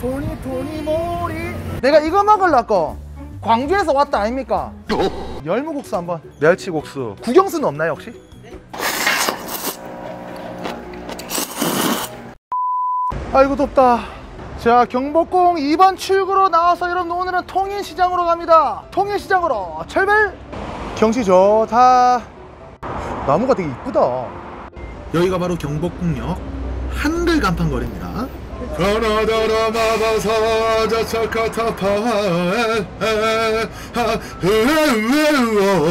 돈이 돈이 모리. 내가 이거 먹으려고 광주에서 왔다 아닙니까? 열무국수 한번. 멸치국수. 국영수는 없나요 혹시? 아이고 덥다. 자 경복궁 2번 출구로 나와서 여러분 오늘은 통인시장으로 갑니다. 통인시장으로 출발 경치 좋다. 나무가 되게 이쁘다. 여기가 바로 경복궁역 한글 간판 거리입니다 가나다라 마바사 자차카타파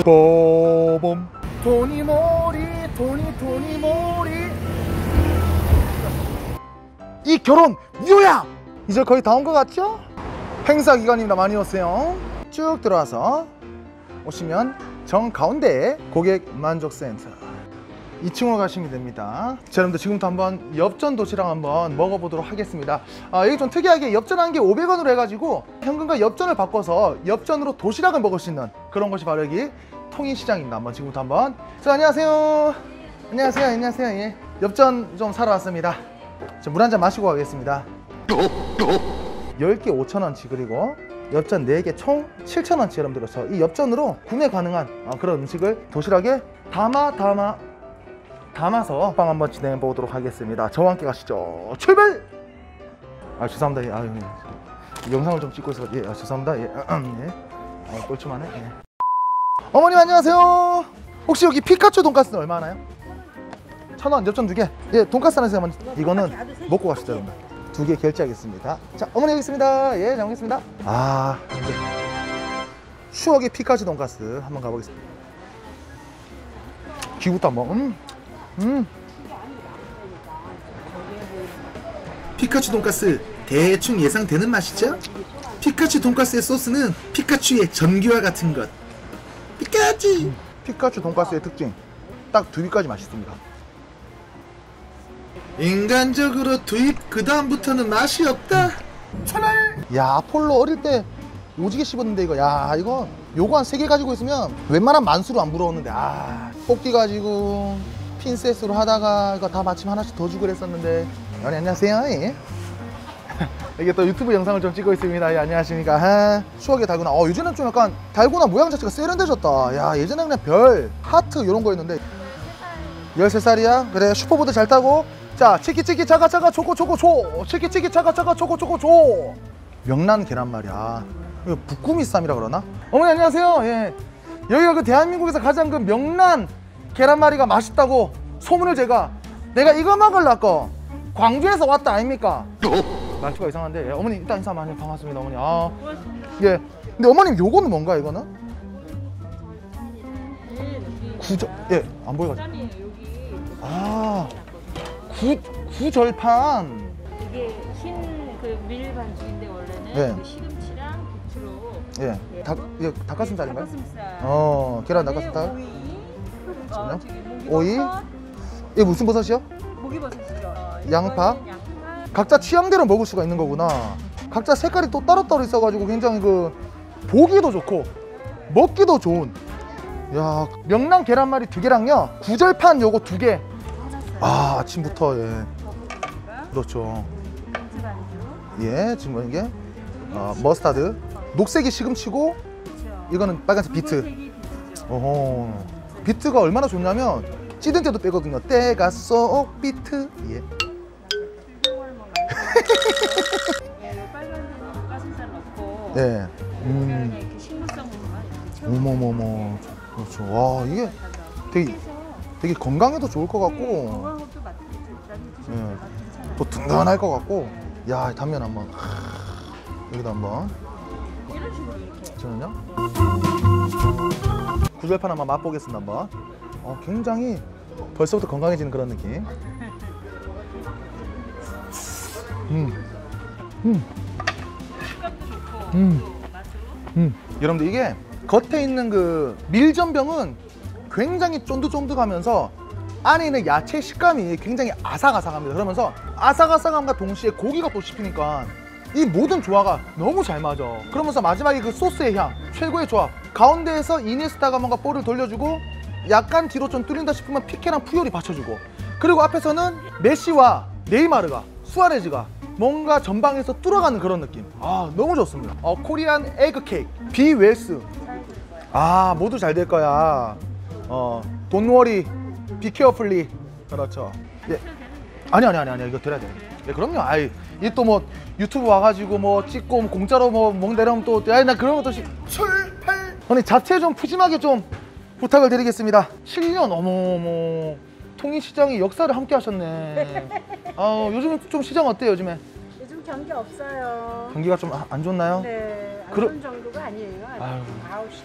뽀봄 돈이 모리 돈이 돈이 모리 이 결혼 무효야! 이제 거의 다 온 것 같죠? 행사 기간입니다. 많이 오세요. 쭉 들어와서 오시면 정 가운데에 고객 만족센터 2층으로 가시면 됩니다. 자, 여러분들 지금부터 한번 엽전 도시락 한번 먹어보도록 하겠습니다. 아, 여기 좀 특이하게 엽전한 게 500원으로 해가지고 현금과 엽전을 바꿔서 엽전으로 도시락을 먹을 수 있는 그런 것이 바로 여기 통인시장입니다. 한번 지금부터 한번. 자, 안녕하세요. 안녕하세요. 안녕하세요. 예. 엽전 좀 사러 왔습니다. 물 한 잔 마시고 가겠습니다. 10개 5,000원치 그리고 엽전 4개 총 7,000원치 여러분들 그래서 이 엽전으로 구매 가능한 어, 그런 음식을 도시락에 담아 담아 담아서 빵 한번 진행해 보도록 하겠습니다. 저와 함께 가시죠. 출발! 아 죄송합니다. 예, 아유, 예. 영상을 좀 찍고 있어. 예, 아, 죄송합니다. 예, 예. 아, 꼴초만해. 예. 어머님 안녕하세요. 혹시 여기 피카츄 돈가스는 얼마 하나요? 천 원, 엽전 두 개. 예, 돈가스 하나 주세요. 이거는 먹고 가시죠, 여러분. 두개 결제하겠습니다. 자, 어머니 여기 있습니다. 예, 잘 먹겠습니다. 아, 이제 추억의 피카츄 돈가스 한번 가보겠습니다. 귀부터 한번. 음, 음. 피카츄 돈가스 대충 예상되는 맛이죠? 피카츄 돈가스의 소스는 피카츄의 전기와 같은 것. 피카츄. 피카츄 돈가스의 특징. 딱 두 입까지 맛있습니다. 인간적으로 두입 그 다음부터는 맛이 없다. 차랄. 야 아폴로 어릴 때 오지게 씹었는데 이거 야 이거 요거 한 세 개 가지고 있으면 웬만한 만수로 안 부러웠는데 아 뽑기 가지고 핀셋으로 하다가 이거 다 마침 하나씩 더 주고 그랬었는데 연이 안녕하세요 예. 이게 또 유튜브 영상을 좀 찍고 있습니다. 예, 안녕하십니까. 아, 추억의 달고나. 어, 요즘은 좀 약간 달고나 모양 자체가 세련돼졌다. 야, 예전에 그냥 별, 하트 이런 거였는데 13살이야? 그래, 슈퍼보드 잘 타고. 자, 치키치키 차가 차가 초코 초코 초. 치키치키 차가 차가 초코 초코 초. 명란 계란말이야. 이거 부꾸미쌈이라 그러나? 어머니 안녕하세요. 예. 여기가 그 대한민국에서 가장 그 명란 계란말이가 맛있다고 소문을 제가 내가 이거 먹으려고 광주에서 왔다 아닙니까? 말투가 이상한데 예, 어머니 일단 인사 많이 반갑습니다 어머니 아 예. 근데 어머님 요거는 뭔가 이거는? 구절 예안 보여가지고 아 구, 구절판 이게 흰 그 밀 반죽인데 원래는 네. 그 시금치랑 부추로 예. 닭, 예, 닭가슴살인가요? 닭가슴살 어 계란 닭가슴살 오이 어, 저기 오이? 이게 무슨 버섯이요? 목이버섯이죠. 어, 양파? 각자 취향대로 먹을 수가 있는 거구나. 각자 색깔이 또 따로따로 있어가지고 굉장히 그 보기도 좋고 먹기도 좋은. 야 명란 계란말이 두 개랑요? 구절판 요거 두 개 아 아침부터 예. 그렇죠. 안주 예 지금 이게? 어, 머스타드. 녹색이 시금치고 그렇죠. 이거는 빨간색 비트. 어허 비트가 얼마나 좋냐면 찌든 때도 빼거든요. 때가 쏙 비트. 예. 뭐 예, 예. 그냥 음. 식물성으로만 어머머머. 그렇죠. 와 이게 되게 되게 건강에도 좋을 것 같고. 건강하고 또. 예. 또 든든할 것 같고. 야 단면 한번. 여기도 한번. 이런 식으로 이렇게. 저는요 구절판 한번 맛보겠습니다 한번 어, 굉장히 벌써부터 건강해지는 그런 느낌 음. 음. 음. 음. 여러분들 이게 겉에 있는 그 밀전병은 굉장히 쫀득쫀득하면서 안에 있는 야채 식감이 굉장히 아삭아삭합니다. 그러면서 아삭아삭함과 동시에 고기가 또 씹히니까 이 모든 조화가 너무 잘 맞아. 그러면서 마지막에 그 소스의 향 최고의 조합. 가운데에서 이니스타가 뭔가 볼을 돌려주고 약간 뒤로 좀 뚫린다 싶으면 피케랑 푸열이 받쳐주고 그리고 앞에서는 메시와 네이마르가 수아레즈가 뭔가 전방에서 뚫어가는 그런 느낌. 아 너무 좋습니다. 어 코리안 에그 케이크 비 웨스. 아 모두 잘 될 거야. 어 돈워리 비 케어풀리 그렇죠. 예. 아니 아니 아니 아니 이거 드려야 돼. 예 그럼요. 아이 이 또 뭐 유튜브 와가지고 뭐 찍고 뭐 공짜로 뭐 먹내려면 또 아니 나 그런 것도 시... 출팔. 언니 자체 좀 푸짐하게 좀 부탁을 드리겠습니다. 7년 어머 어머 통일시장이 역사를 함께 하셨네. 아 요즘 좀 시장 어때요 요즘에? 요즘 경기 없어요. 경기가 좀 안 좋나요? 네, 안 그러- 좋은 정도가 아니에요. 아유. 아우 씨.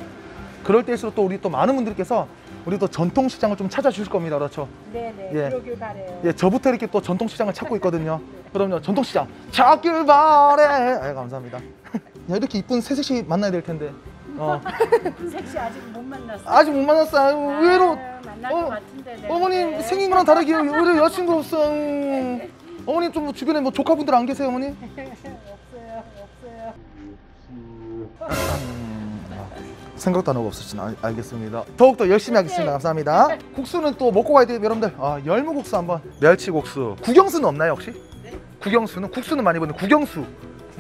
그럴 때일수록 또 우리 또 많은 분들께서 우리 또 전통시장을 좀 찾아주실 겁니다. 그렇죠? 네네. 예. 그러길 바래요. 예, 저부터 이렇게 또 전통시장을 찾고 있거든요. 그럼요, 전통시장 찾길 바래. 아, 감사합니다. 야, 이렇게 이쁜 새색시 만나야 될 텐데. 어. 섹시 아직 못 만났어. 아직 못 만났어. 아유, 의외로 아유, 만날 어, 것 같은데. 내가. 어머님 네. 생긴 거랑 다르게 의외로 여자친구 없어. 음. 어머님 좀뭐 주변에 뭐 조카분들 안 계세요, 어머니? 없어요, 없어요. 생각도 안 하고 없으시나 알- 알겠습니다. 더욱더 열심히 하겠습니다. 감사합니다. 국수는 또 먹고 가야 돼요, 여러분들. 아, 열무국수 한번. 멸치국수. 국영수는 없나요, 혹시? 국영수는 국수는 많이 보는데 국영수.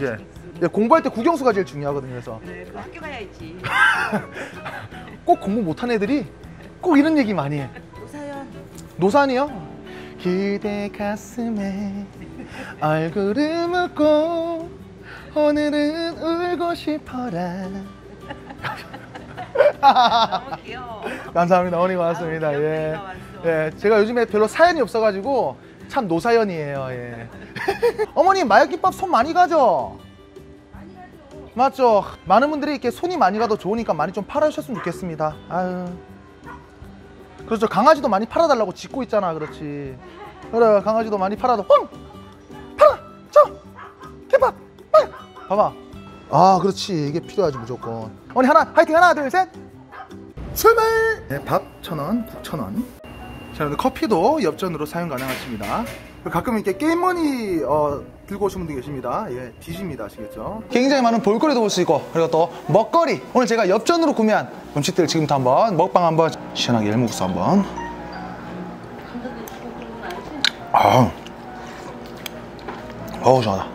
예. 예, 공부할 때 국영수가 제일 중요하거든요. 그래서 그래, 그 학교 가야지. 꼭 공부 못한 애들이 꼭 이런 얘기 많이 해. 오사연. 노산이요? 그대 가슴에 얼굴을 묻고 오늘은 울고 싶어라. 너무 귀여워. 감사합니다. 어머니 고맙습니다. 아유, 예. 예. 제가 요즘에 별로 사연이 없어가지고 참 노사연이에요. 예. 어머니 마약김밥 손 많이 가죠? 맞죠. 많은 분들이 이렇게 손이 많이 가도 좋으니까 많이 좀 팔아주셨으면 좋겠습니다. 아유. 그렇죠. 강아지도 많이 팔아달라고 짓고 있잖아. 그렇지. 그래. 강아지도 많이 팔아도 응! 팔아! 저! 김밥! 빨리! 봐봐. 아, 그렇지. 이게 필요하지 무조건. 어머니 하나, 화이팅 하나, 둘, 셋. 출발! 네, 밥 천 원, 국 천 원. 자, 근데 커피도 엽전으로 사용 가능하십니다. 가끔 이렇게 게임머니 어, 들고 오신 분들 계십니다. 예, 뒤집니다. 아시겠죠? 굉장히 많은 볼거리도 볼 수 있고, 그리고 또 먹거리. 오늘 제가 엽전으로 구매한 음식들 지금부터 한번 먹방 한번 시원하게 열무국수 한번. 아, 어우 시원하다.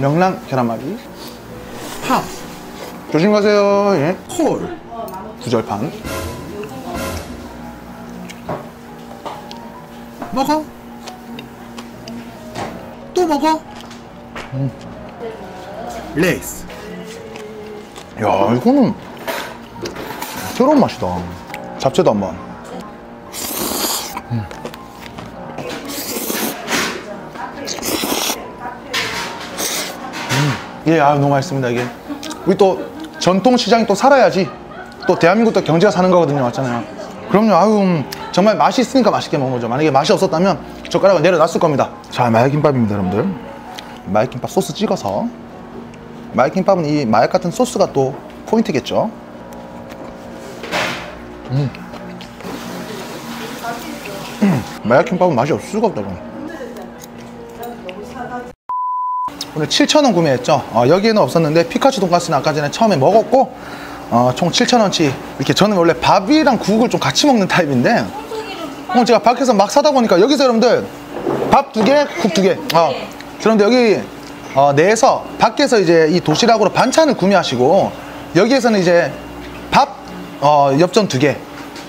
명랑 계란말이. 파. 조심 가세요. 예. 콜. 구절판. 먹어. 또 먹어. 음. 레이스. 야 이거는 새로운 맛이다. 잡채도 한번 예, 아 너무 맛있습니다 이게. 우리 또 전통 시장이 또 살아야지 또 대한민국도 경제가 사는 거거든요, 맞잖아요. 그럼요, 아유 음, 정말 맛이 있으니까 맛있게 먹는 거죠. 만약에 맛이 없었다면 젓가락을 내려놨을 겁니다. 자, 마약김밥입니다, 여러분들. 마약김밥 소스 찍어서 마약김밥은 이 마약 같은 소스가 또 포인트겠죠. 음. 음, 마약김밥은 맛이 없을 수가 없다, 그 오늘 7,000원 구매했죠. 어, 여기에는 없었는데 피카츄 돈가스는 아까 전에 처음에 먹었고 어, 총 7,000원치 이렇게 저는 원래 밥이랑 국을 좀 같이 먹는 타입인데 어, 제가 밖에서 막 사다 보니까 여기서 여러분들 밥 두 개, 국 두 개. 어, 그런데 여기 어, 내에서 밖에서 이제 이 도시락으로 반찬을 구매하시고 여기에서는 이제 밥 어, 엽전 두 개,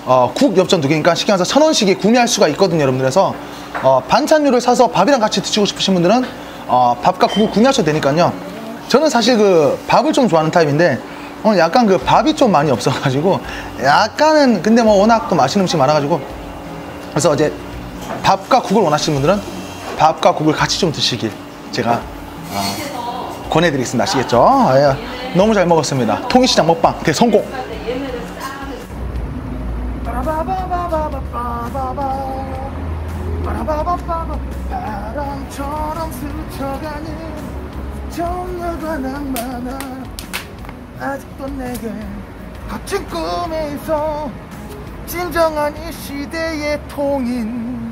어, 국 엽전 두 개니까 쉽게 말해서 천 원씩에 구매할 수가 있거든요, 여러분들. 그래서 어, 반찬류를 사서 밥이랑 같이 드시고 싶으신 분들은 어, 밥과 국을 구매하셔도 되니까요. 저는 사실 그 밥을 좀 좋아하는 타입인데 오늘 약간 그 밥이 좀 많이 없어가지고 약간은 근데 뭐 워낙 또 맛있는 음식 많아가지고 그래서 이제 밥과 국을 원하시는 분들은 밥과 국을 같이 좀 드시길 제가 어, 권해드리겠습니다. 아시겠죠? 아, 예. 너무 잘 먹었습니다. 통일시장 먹방 대성공! 바 람처럼 스쳐가는 정열과 낭만아. 아직도 내게 갇힌 꿈에 있어. 진정한 이 시대의 통인